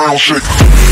ground shit.